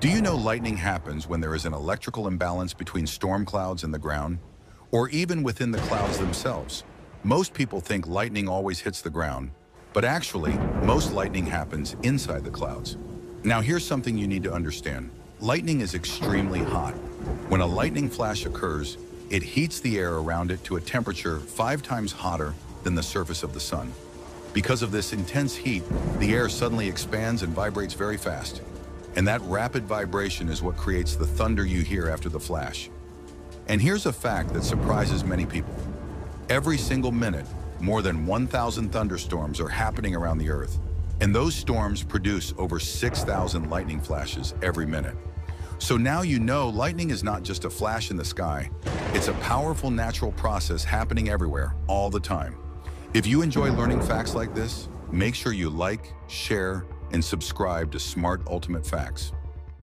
Do you know lightning happens when there is an electrical imbalance between storm clouds and the ground? Or even within the clouds themselves? Most people think lightning always hits the ground, but actually, most lightning happens inside the clouds. Now here's something you need to understand. Lightning is extremely hot. When a lightning flash occurs, it heats the air around it to a temperature five times hotter than the surface of the sun. Because of this intense heat, the air suddenly expands and vibrates very fast. And that rapid vibration is what creates the thunder you hear after the flash. And here's a fact that surprises many people. Every single minute, more than 1,000 thunderstorms are happening around the Earth. And those storms produce over 6,000 lightning flashes every minute. So now you know lightning is not just a flash in the sky. It's a powerful natural process happening everywhere, all the time. If you enjoy learning facts like this, make sure you like, share, and subscribe to Smart Ultimate Facts.